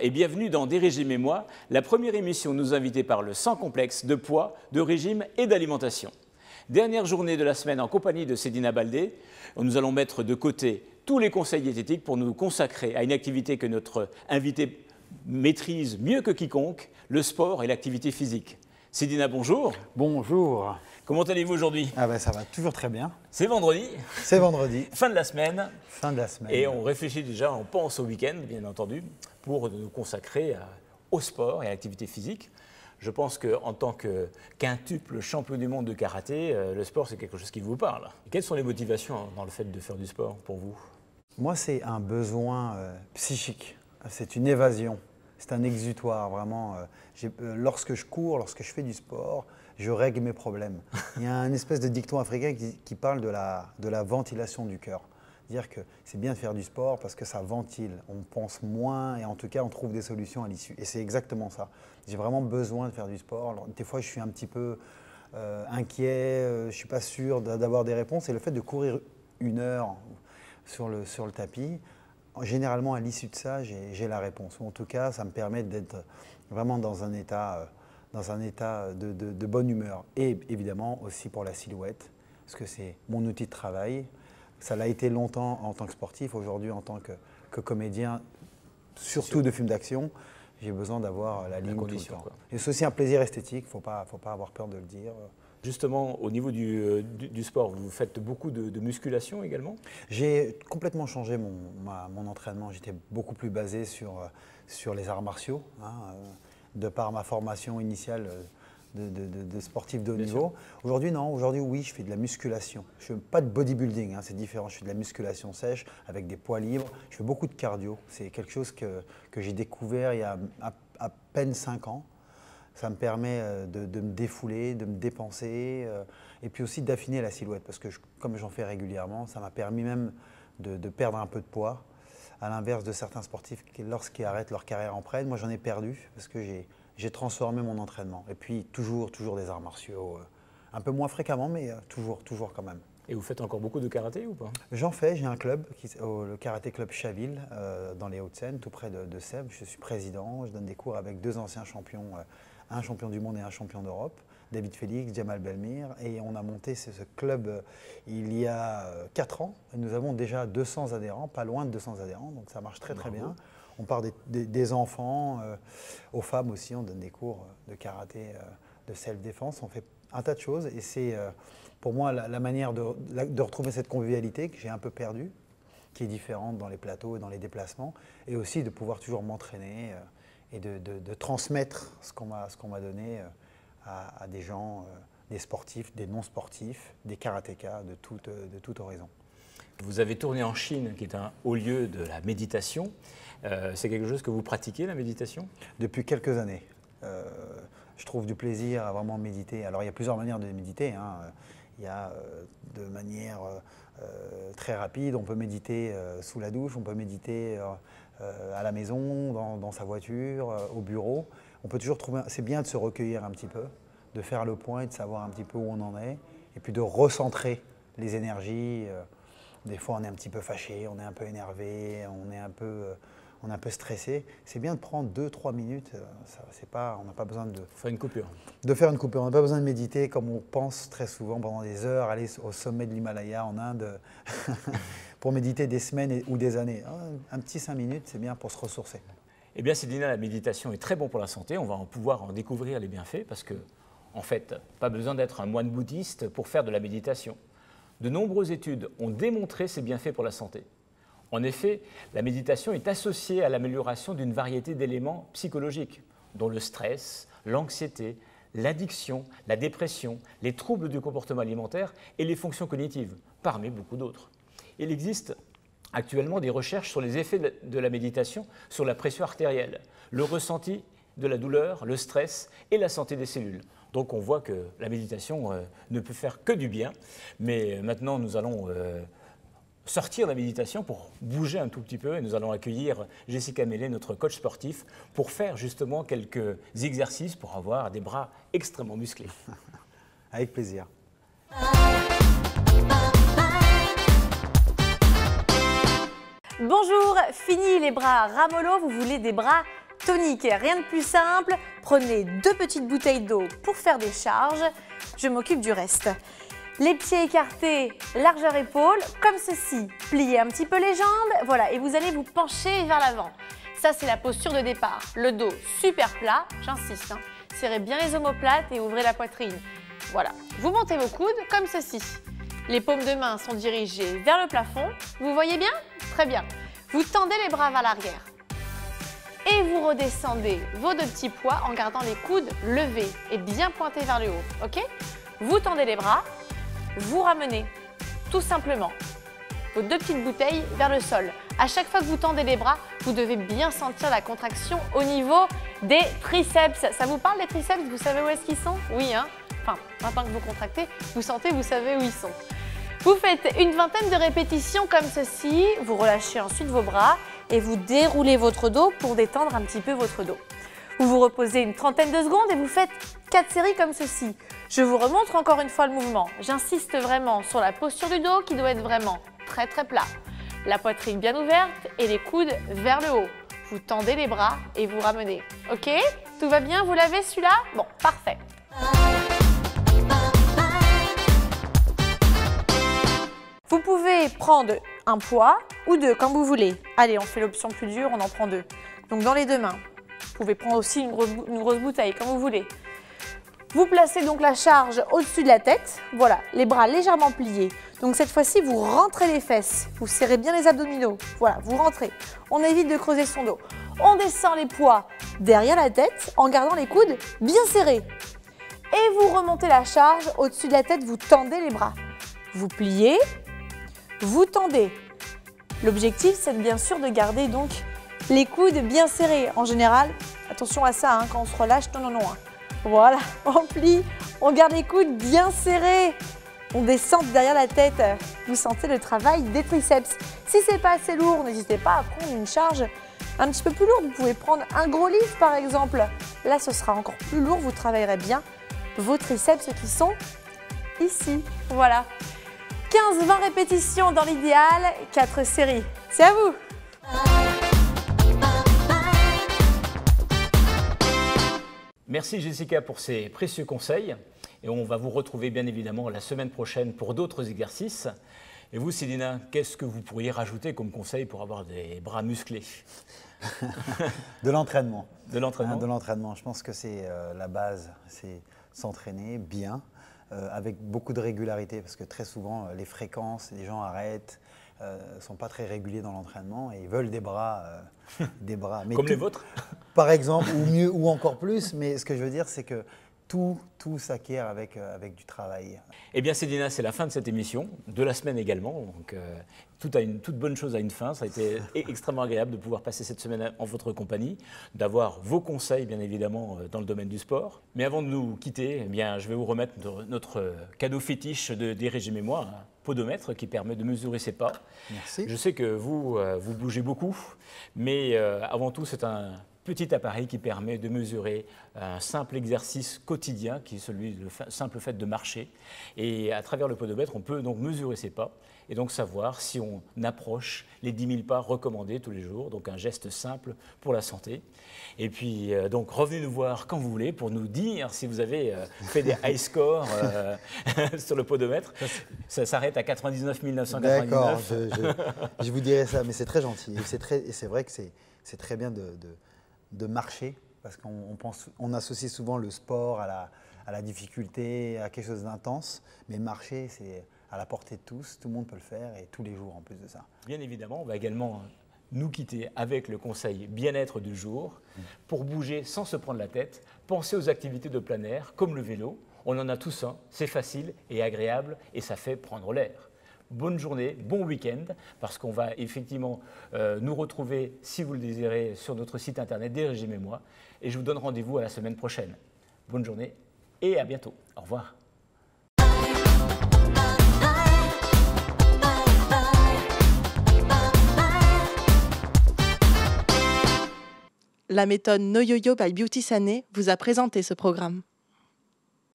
Et bienvenue dans Des régimes et moi, la première émission nous invitée par le Sans Complexe de poids, de régime et d'alimentation. Dernière journée de la semaine en compagnie de Cédina Baldé, nous allons mettre de côté tous les conseils diététiques pour nous consacrer à une activité que notre invité maîtrise mieux que quiconque, le sport et l'activité physique. Cédina, bonjour. Bonjour. Comment allez-vous aujourd'hui? Ah ben ça va toujours très bien. C'est vendredi. C'est vendredi. Fin de la semaine. Fin de la semaine. Et on réfléchit déjà, on pense au week-end, bien entendu, pour nous consacrer au sport et à l'activité physique. Je pense qu'en tant que quintuple champion du monde de karaté, euh, le sport, c'est quelque chose qui vous parle. quelles sont les motivations dans le fait de faire du sport pour vous? Moi, c'est un besoin euh, psychique. C'est une évasion. C'est un exutoire, vraiment. Euh, lorsque je cours, lorsque je fais du sport, je règle mes problèmes. Il y a un espèce de dicton africain qui, parle de la, de la ventilation du cœur. Dire que c'est bien de faire du sport parce que ça ventile, on pense moins et en tout cas on trouve des solutions à l'issue. Et c'est exactement ça. J'ai vraiment besoin de faire du sport. des fois je suis un petit peu euh, inquiet, euh, je ne suis pas sûr d'avoir des réponses. Et le fait de courir une heure sur le, sur le tapis, généralement à l'issue de ça, j'ai la réponse. Ou en tout cas, ça me permet d'être vraiment dans un état euh, dans un état de, bonne humeur. Et évidemment aussi pour la silhouette, parce que c'est mon outil de travail. Ça l'a été longtemps en tant que sportif, aujourd'hui en tant que, comédien, surtout de films d'action. J'ai besoin d'avoir la ligne tout le temps. Et c'est aussi un plaisir esthétique, il ne faut pas, faut pas avoir peur de le dire. Justement, au niveau du, euh, sport, vous faites beaucoup de, musculation également? J'ai complètement changé mon, mon entraînement. J'étais beaucoup plus basé sur, euh, sur les arts martiaux. Hein, euh, de par ma formation initiale euh, de, sportif de haut niveau. Aujourd'hui, non. Aujourd'hui, oui, je fais de la musculation. Je ne fais pas de bodybuilding, hein, c'est différent. Je fais de la musculation sèche avec des poids libres. Je fais beaucoup de cardio. C'est quelque chose que, j'ai découvert il y a à, peine 5 ans. Ça me permet euh, de, me défouler, de me dépenser euh, et puis aussi d'affiner la silhouette parce que comme j'en fais régulièrement, ça m'a permis même de, perdre un peu de poids à l'inverse de certains sportifs qui, lorsqu'ils arrêtent leur carrière en prenne, moi j'en ai perdu parce que j'ai transformé mon entraînement. Et puis toujours, toujours des arts martiaux, euh, un peu moins fréquemment, mais euh, toujours, toujours quand même. Et vous faites encore beaucoup de karaté ou pas? J'en fais, j'ai un club, qui, le Karaté Club Chaville, euh, dans les Hauts-de-Seine, tout près de, de, Sèvres. Je suis président, je donne des cours avec deux anciens champions, un champion du monde et un champion d'Europe. David Félix, Jamal Belmir, et on a monté ce, club euh, il y a 4 euh, ans. Et nous avons déjà 200 adhérents, pas loin de 200 adhérents, donc ça marche très très bien. On part des, enfants, euh, aux femmes aussi, on donne des cours de karaté, de self-défense, on fait un tas de choses, et c'est pour moi la, manière de, retrouver cette convivialité que j'ai un peu perdue, qui est différente dans les plateaux et dans les déplacements, et aussi de pouvoir toujours m'entraîner et de, de, transmettre ce qu'on m'a donné à, des gens, euh, des sportifs, des non-sportifs, des karatékas de toute, de toute horizon. Vous avez tourné en Chine, qui est un haut lieu de la méditation. Euh, c'est quelque chose que vous pratiquez, la méditation? Depuis quelques années. Euh, je trouve du plaisir à vraiment méditer. Alors il y a plusieurs manières de méditer. Hein. Il y a de manière très rapide, on peut méditer sous la douche, on peut méditer à la maison, dans, dans sa voiture, au bureau on peut toujours trouver. C'est bien de se recueillir un petit peu, de faire le point et de savoir un petit peu où on en est, et puis de recentrer les énergies. Euh, des fois, on est un petit peu fâché, on est un peu énervé, on est un peu, euh, on est un peu stressé. C'est bien de prendre 2-3 minutes. Euh, c'est pas, on n'a pas besoin de faire une coupure. De faire une coupure. On n'a pas besoin de méditer comme on pense très souvent pendant des heures, aller au sommet de l'Himalaya en Inde pour méditer des semaines ou des années. Un petit 5 minutes, c'est bien pour se ressourcer. Eh bien, Céline, la méditation est très bon pour la santé. On va pouvoir en découvrir les bienfaits parce que, en fait, pas besoin d'être un moine bouddhiste pour faire de la méditation. De nombreuses études ont démontré ses bienfaits pour la santé. En effet, la méditation est associée à l'amélioration d'une variété d'éléments psychologiques, dont le stress, l'anxiété, l'addiction, la dépression, les troubles du comportement alimentaire et les fonctions cognitives, parmi beaucoup d'autres. Il existe actuellement des recherches sur les effets de la méditation sur la pression artérielle, le ressenti de la douleur, le stress et la santé des cellules. Donc on voit que la méditation euh, ne peut faire que du bien, mais maintenant nous allons euh, sortir de la méditation pour bouger un tout petit peu et nous allons accueillir Jessica Mellet, notre coach sportif, pour faire justement quelques exercices pour avoir des bras extrêmement musclés. Avec plaisir. Bonjour, fini les bras ramollo, vous voulez des bras toniques. Rien de plus simple, prenez deux petites bouteilles d'eau pour faire des charges. Je m'occupe du reste. Les pieds écartés, largeur épaule, comme ceci. Pliez un petit peu les jambes, voilà, et vous allez vous pencher vers l'avant. Ça, c'est la posture de départ. Le dos super plat, j'insiste. Hein. Serrez bien les omoplates et ouvrez la poitrine. Voilà. Vous montez vos coudes comme ceci. Les paumes de main sont dirigées vers le plafond. Vous voyez bien? Très bien. Vous tendez les bras vers l'arrière. Et vous redescendez vos deux petits poids en gardant les coudes levés et bien pointés vers le haut. Ok? Vous tendez les bras, vous ramenez tout simplement vos deux petites bouteilles vers le sol. À chaque fois que vous tendez les bras, vous devez bien sentir la contraction au niveau des triceps. Ça vous parle des triceps? Vous savez où est-ce qu'ils sont? Oui, hein? Enfin, maintenant que vous contractez, vous sentez, vous savez où ils sont. Vous faites une vingtaine de répétitions comme ceci, vous relâchez ensuite vos bras et vous déroulez votre dos pour détendre un petit peu votre dos. Vous vous reposez une trentaine de secondes et vous faites 4 séries comme ceci. Je vous remontre encore une fois le mouvement. J'insiste vraiment sur la posture du dos qui doit être vraiment très très plat. La poitrine bien ouverte et les coudes vers le haut. Vous tendez les bras et vous ramenez. Ok? Tout va bien? Vous l'avez celui-là? Bon, parfait. Vous pouvez prendre un poids ou deux, comme vous voulez. Allez, on fait l'option plus dure, on en prend deux. Donc dans les deux mains. Vous pouvez prendre aussi une grosse, bouteille, comme vous voulez. Vous placez donc la charge au-dessus de la tête. Voilà, les bras légèrement pliés. Donc cette fois-ci, vous rentrez les fesses. Vous serrez bien les abdominaux. Voilà, vous rentrez. On évite de creuser son dos. On descend les poids derrière la tête en gardant les coudes bien serrés. Et vous remontez la charge au-dessus de la tête, vous tendez les bras. Vous pliez, vous tendez. L'objectif, c'est bien sûr de garder donc les coudes bien serrés. En général, attention à ça, hein, quand on se relâche, non, non, non. Hein. Voilà, on plie, on garde les coudes bien serrés. On descend derrière la tête. Vous sentez le travail des triceps. Si c'est pas assez lourd, n'hésitez pas à prendre une charge un petit peu plus lourde. Vous pouvez prendre un gros livre par exemple. Là, ce sera encore plus lourd. Vous travaillerez bien vos triceps qui sont ici. Voilà. 15-20 répétitions dans l'idéal, 4 séries. C'est à vous Merci Jessica pour ces précieux conseils. Et on va vous retrouver bien évidemment la semaine prochaine pour d'autres exercices. Et vous, Céline, qu'est-ce que vous pourriez rajouter comme conseil pour avoir des bras musclés De l'entraînement. De l'entraînement. de l'entraînement. Je pense que c'est euh, la base, c'est s'entraîner bien, euh, avec beaucoup de régularité, parce que très souvent, euh, les fréquences, les gens arrêtent, ne euh, sont pas très réguliers dans l'entraînement et ils veulent des bras. Euh, des bras. Comme les vôtres Par exemple, ou mieux, ou encore plus. Mais ce que je veux dire, c'est que tout, tout s'acquiert avec, euh, avec du travail. Eh bien, Cédina, c'est la fin de cette émission, de la semaine également. Donc, tout a une, toute bonne chose à une fin. Ça a été extrêmement agréable de pouvoir passer cette semaine en votre compagnie, d'avoir vos conseils, bien évidemment, dans le domaine du sport. Mais avant de nous quitter, eh bien, je vais vous remettre notre cadeau fétiche de, des régimes et moi podomètre qui permet de mesurer ses pas. Merci. Je sais que vous, euh, vous bougez beaucoup, mais euh, avant tout, c'est un petit appareil qui permet de mesurer un simple exercice quotidien qui est celui du simple fait de marcher. Et à travers le podomètre, on peut donc mesurer ses pas et donc savoir si on approche les 10 000 pas recommandés tous les jours, donc un geste simple pour la santé. Et puis, euh, donc, revenez nous voir quand vous voulez pour nous dire si vous avez euh, fait des high scores euh, sur le podomètre. Ça s'arrête à 99 999. D'accord, je, vous dirai ça, mais c'est très gentil. Et c'est vrai que c'est très bien de, de, marcher, parce qu'on pense, on associe souvent le sport à la, à la difficulté, à quelque chose d'intense, mais marcher, c'est à la portée de tous, tout le monde peut le faire et tous les jours en plus de ça. Bien évidemment, on va également nous quitter avec le conseil bien-être du jour. Pour bouger sans se prendre la tête, pensez aux activités de plein air comme le vélo. On en a tous un, c'est facile et agréable et ça fait prendre l'air. Bonne journée, bon week-end, parce qu'on va effectivement euh, nous retrouver, si vous le désirez, sur notre site internet des régimes et moi. Et je vous donne rendez-vous à la semaine prochaine. Bonne journée et à bientôt. Au revoir. La méthode No Yo-Yo by Beauty Sané vous a présenté ce programme.